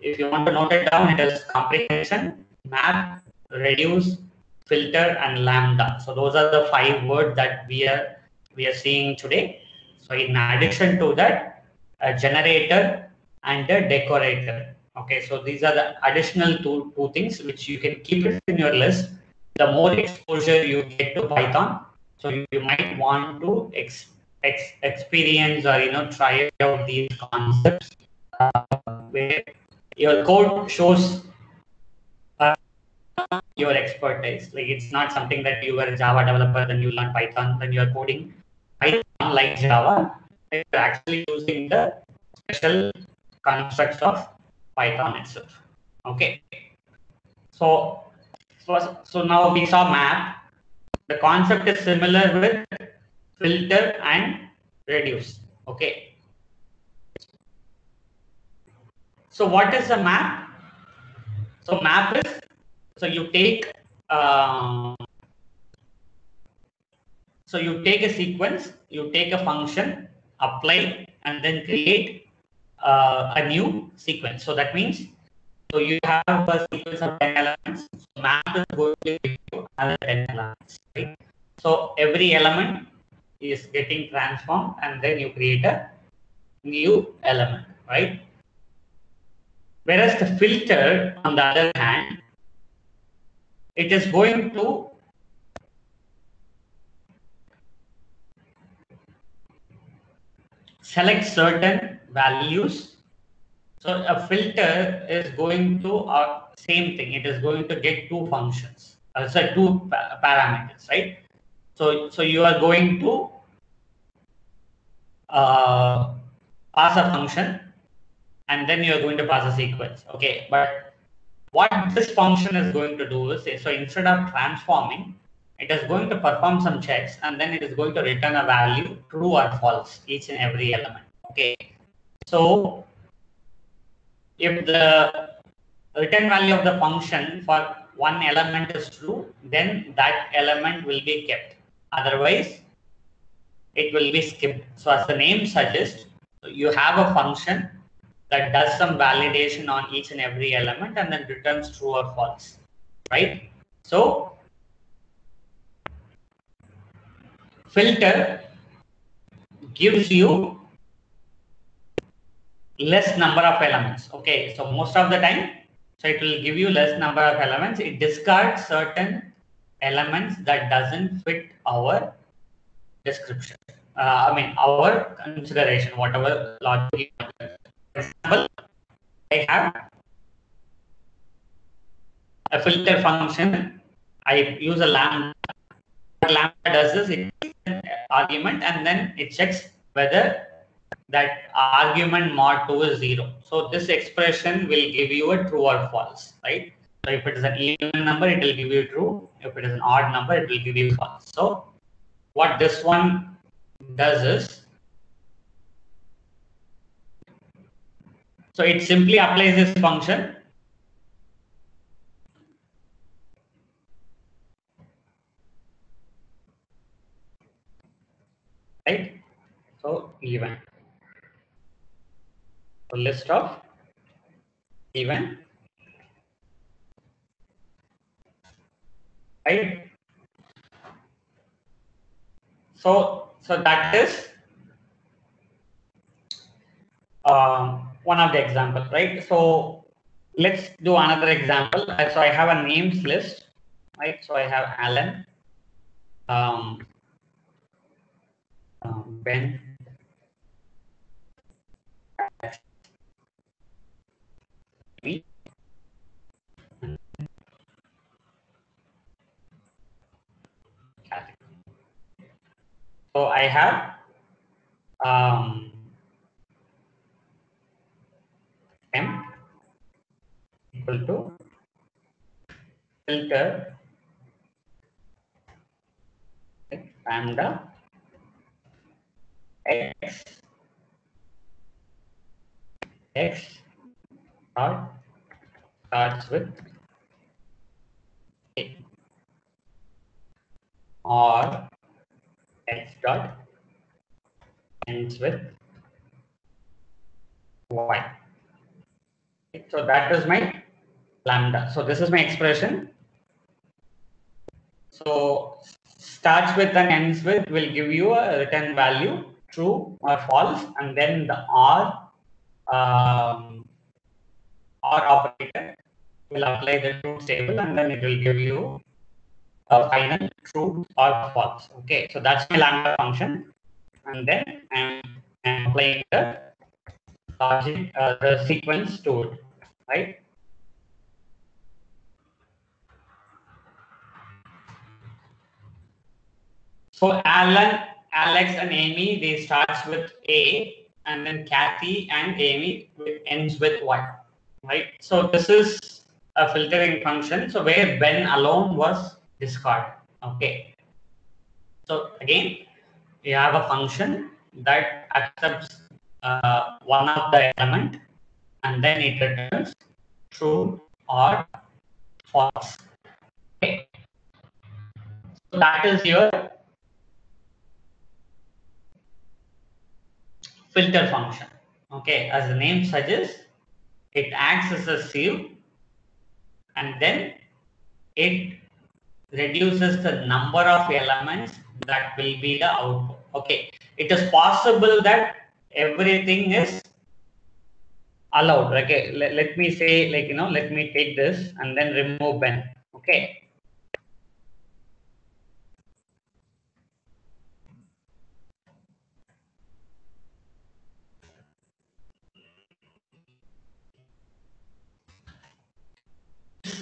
if you want to note it down, it is comprehension, map, reduce, filter, and lambda. So those are the five words that we are we are seeing today. So in addition to that, a generator and a decorator. Okay, so these are the additional two, two things which you can keep it in your list. The more exposure you get to Python, so you, you might want to ex, ex, experience or you know try out these concepts uh, where your code shows uh, your expertise. Like it's not something that you were a Java developer, then you learn Python, then you're coding Python like Java you're actually using the special constructs of Python itself. Okay. So, so, so now we saw map. The concept is similar with filter and reduce. Okay. So what is a map? So map is, so you take, uh, so you take a sequence, you take a function, apply and then create uh, a new sequence. So that means so you have a sequence of 10 elements. So map is going to give you another 10 elements. Right? So every element is getting transformed and then you create a new element, right? Whereas the filter, on the other hand, it is going to select certain values. So a filter is going to uh, same thing. It is going to get two functions, uh, sorry, two pa parameters, right? So so you are going to uh, pass a function, and then you are going to pass a sequence. Okay, but what this function is going to do is say so instead of transforming, it is going to perform some checks and then it is going to return a value true or false each and every element okay so if the return value of the function for one element is true then that element will be kept Otherwise, it will be skipped. So as the name suggests, you have a function that does some validation on each and every element and then returns true or false, right? So filter gives you less number of elements. Okay, so most of the time, so it will give you less number of elements. It discards certain elements that doesn't fit our description. Uh, I mean, our consideration, whatever logic. For example, I have a filter function. I use a lambda. Lambda does this, argument, and then it checks whether that argument mod 2 is 0. So this expression will give you a true or false, right? So if it is an even number, it will give you true. If it is an odd number, it will give you false. So what this one does is, so it simply applies this function. Right? So even. So list of even. Right? So so that is uh, one of the examples right? So let's do another example. So i have a names list right? So i have alan um, ben So I have um, m equal to filter lambda x x dot starts with a or x dot ends with y. So that is my lambda. So this is my expression. So starts with and ends with will give you a return value true or false and then the or um, or operator will apply the truth table and then it will give you a final true or false. Okay, so that's my lambda function. And then I'm, I'm applying the logic, uh, the sequence to it, right? So Alan, Alex and Amy, they starts with A and then Kathy and Amy ends with Y, right? So this is a filtering function. So where Ben alone was discard. Okay. So again, we have a function that accepts uh, one of the element and then it returns true or false. Okay. So that is your filter function. Okay, as the name suggests, it acts as a sieve and then it reduces the number of elements that will be the output. Okay, it is possible that everything is allowed. Okay, let, let me say like, you know, let me take this and then remove Ben. Okay.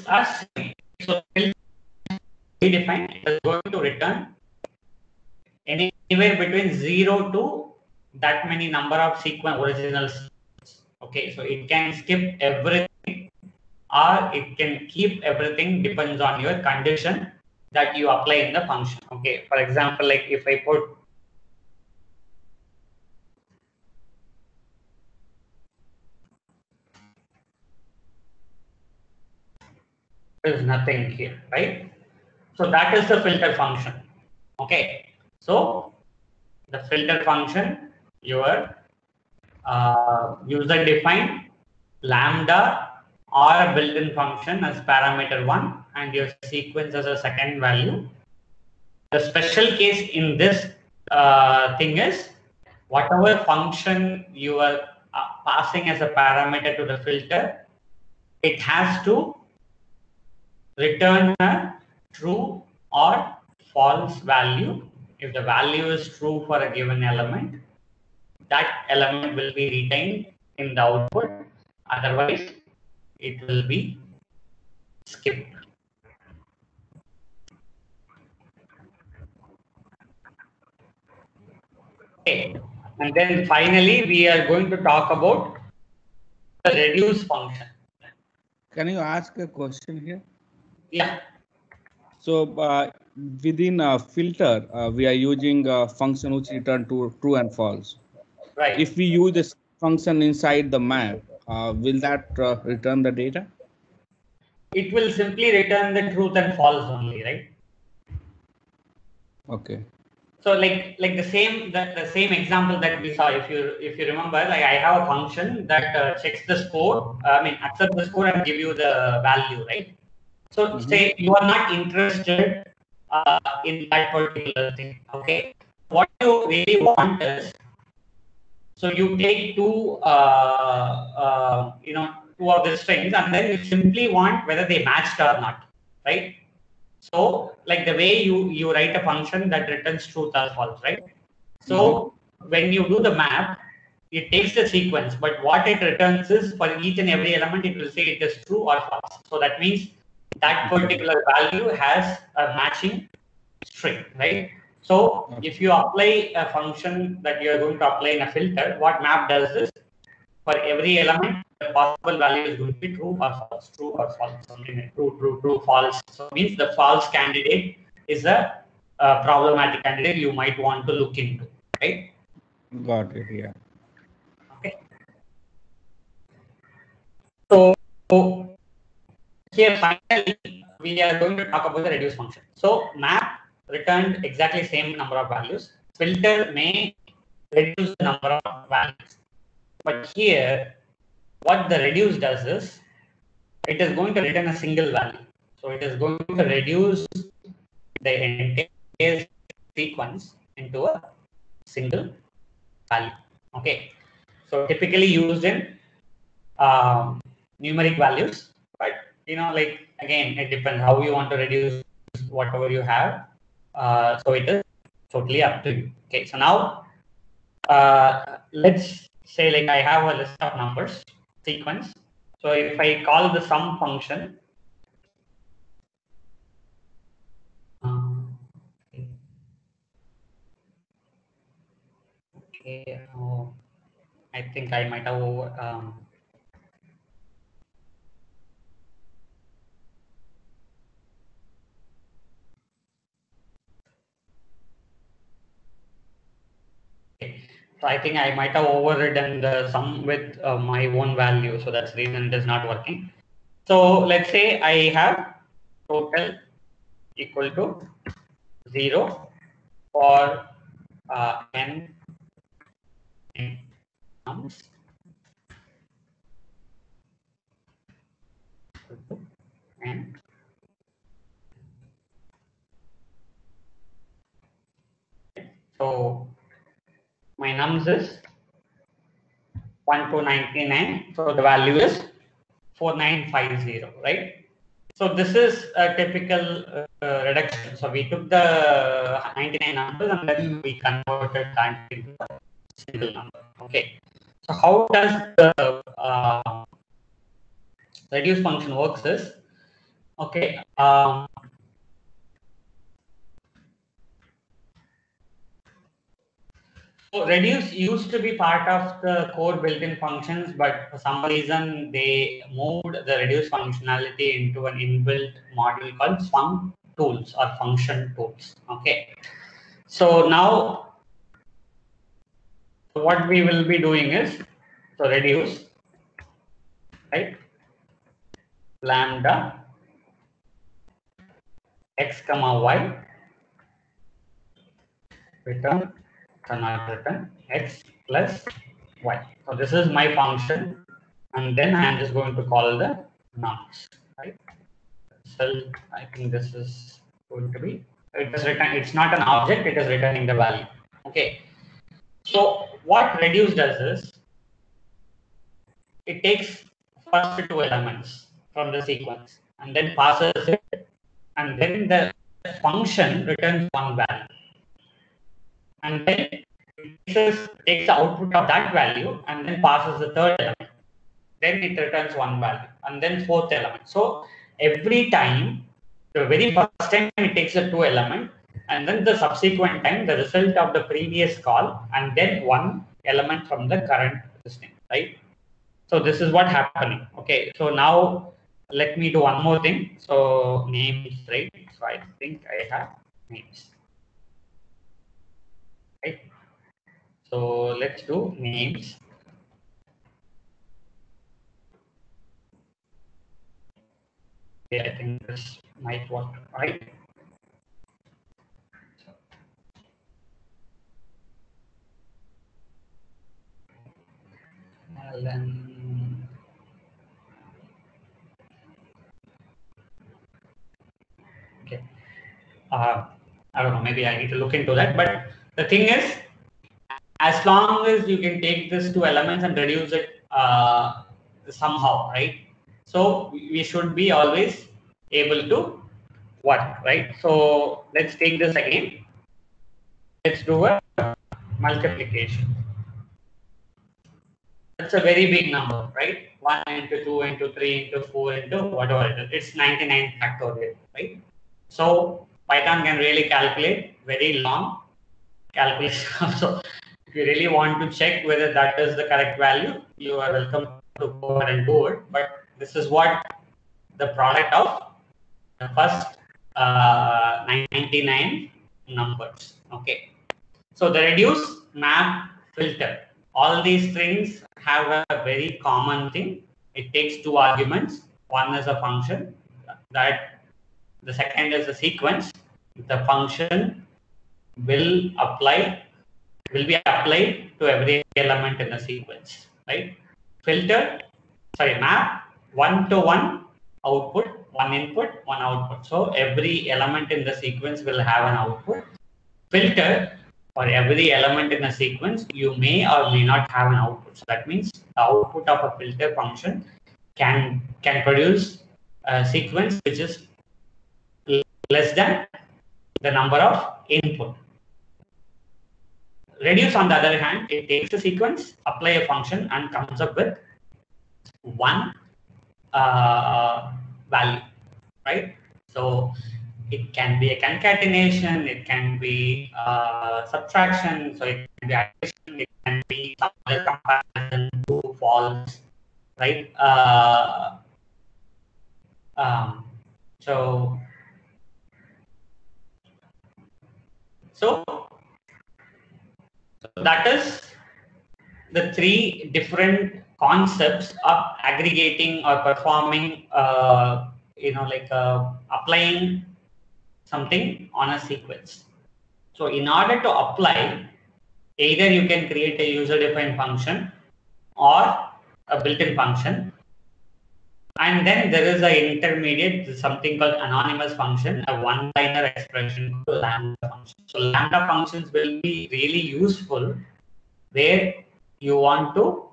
Us, so defined it is going to return anywhere between 0 to that many number of sequence originals. Okay, so it can skip everything or it can keep everything depends on your condition that you apply in the function. Okay, for example, like if I put there is nothing here, right? So that is the filter function. Okay, so the filter function, your uh, user defined lambda or built-in function as parameter one and your sequence as a second value. The special case in this uh, thing is whatever function you are uh, passing as a parameter to the filter, it has to return a true or false value. If the value is true for a given element, that element will be retained in the output. Otherwise, it will be skipped. Okay. And then finally, we are going to talk about the reduce function. Can you ask a question here? Yeah. So uh, within a filter, uh, we are using a function which return to true and false. Right. If we use this function inside the map, uh, will that uh, return the data? it will simply return the truth and false only, right? Okay. So like like the same the, the same example that we saw. If you if you remember, like I have a function that uh, checks the score. I mean, accept the score and give you the value, right? So Mhm. say you are not interested uh, in that particular thing. Okay. What you really want is so you take two uh, uh, you know two of the strings and then you simply want whether they matched or not, right? So like the way you you write a function that returns truth or false, right? So when you do the map, it takes the sequence, but what it returns is for each and every element, it will say it is true or false. So that means that particular value has a matching string, right? So if you apply a function that you are going to apply in a filter, what map does is for every element, the possible value is going to be true or false, true or false, something like true, true, true, false. So means the false candidate is a, a problematic candidate you might want to look into, right? Got it. Yeah. Okay. So here finally we are going to talk about the reduce function. So map returned exactly same number of values. Filter may reduce the number of values. But here what the reduce does is it is going to return a single value. So it is going to reduce the entire sequence into a single value. Okay. So typically used in um, numeric values, but you know, like again, it depends how you want to reduce whatever you have. Uh, so it is totally up to you. Okay. So now uh, let's say like I have a list of numbers sequence. So if I call the sum function, um, okay, oh, I think I might have um, okay. So I think I might have overridden the sum with uh, my own value. So that's the reason it is not working. So let's say I have total equal to zero for uh, n sums. And so nums is 1 to 99. So the value is 4950, right? So this is a typical uh, reduction. So we took the 99 numbers and then we converted that into a single number. Okay. So how does the uh, reduce function works is, okay, um, So reduce used to be part of the core built-in functions, but for some reason they moved the reduce functionality into an inbuilt module called func tools or function tools. Okay. So now what we will be doing is so reduce right lambda x comma y return cannot return x plus y. So this is my function, and then I am just going to call the nums, right? So I think this is going to be it is return. It's not an object; it is returning the value. Okay. So what reduce does is it takes first two elements from the sequence and then passes it, and then the function returns one value. And then takes the output of that value and then passes the third element. Then it returns one value and then fourth element. So every time, the very first time it takes the two element and then the subsequent time the result of the previous call and then one element from the current system, right? So this is what happening. Okay, so now let me do one more thing. So names, right? So I think I have names. Right. So let's do names. Yeah, I think this might work, right? Then okay. Uh, I don't know, maybe I need to look into that. But the thing is, as long as you can take these two elements and reduce it uh, somehow, right? So we should be always able to work, right? So let's take this again. Let's do a multiplication. That's a very big number, right? 1 into 2 into 3 into 4 into whatever it is. It's 99 factorial, right? So Python can really calculate very long calculation. so if you really want to check whether that is the correct value, you are welcome to go ahead and do it. But this is what the product of the first uh, 99 numbers. Okay. So the reduce, map, filter. All these things have a very common thing. It takes two arguments. One is a function that the second is a sequence. The function will apply will be applied to every element in the sequence, right? Filter, sorry, map one to one output, one input, one output. So every element in the sequence will have an output. Filter for every element in the sequence, you may or may not have an output. So that means the output of a filter function can can produce a sequence which is less than the number of input. Reduce, on the other hand, it takes a sequence, apply a function, and comes up with one uh, value, right? So it can be a concatenation, it can be uh, subtraction, so it can be addition, it can be some other comparison, true, false, right? Uh, um, so, so that is the three different concepts of aggregating or performing, uh, you know, like uh, applying something on a sequence. So in order to apply, either you can create a user-defined function or a built-in function. And then there is an intermediate, something called anonymous function, a one-liner expression called lambda function. So lambda functions will be really useful where you want to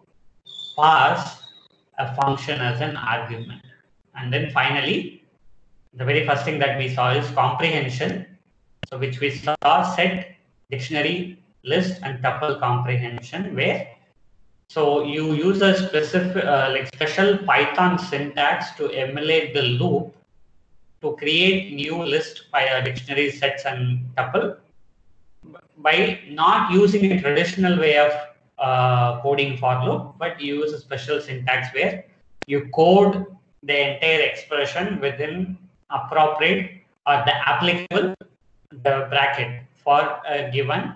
pass a function as an argument. And then finally, the very first thing that we saw is comprehension. So which we saw set, dictionary, list, and tuple comprehension where so you use a specific uh, like special Python syntax to emulate the loop to create new list by a dictionary sets and tuple. By not using a traditional way of uh, coding for loop, but you use a special syntax where you code the entire expression within appropriate or the applicable the bracket for a given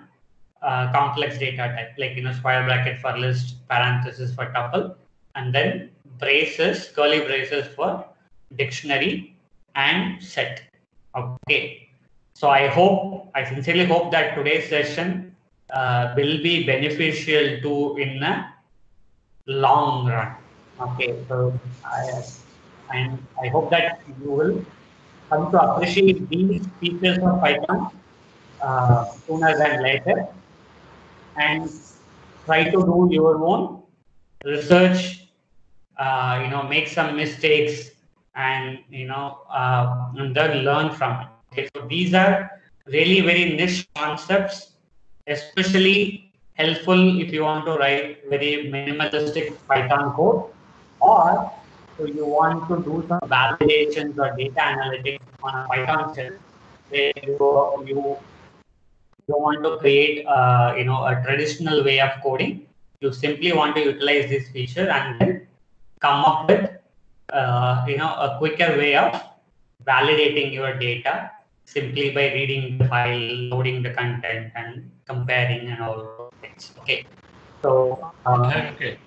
uh, complex data type, like you know square bracket for list, parenthesis for tuple, and then braces, curly braces for dictionary and set. Okay, So I hope, I sincerely hope that today's session uh, will be beneficial to in the long run. Okay, so I, and I hope that you will come to appreciate these features of Python uh, sooner than later and try to do your own research, uh, you know, make some mistakes and, you know, uh, and then learn from it. Okay, so these are really very niche concepts, especially helpful if you want to write very minimalistic Python code or so you want to do some validations or data analytics on a Python shell where you, you don't want to create uh, you know a traditional way of coding. You simply want to utilize this feature and then come up with uh, you know a quicker way of validating your data simply by reading the file, loading the content, and comparing and all things. Okay. So uh, okay.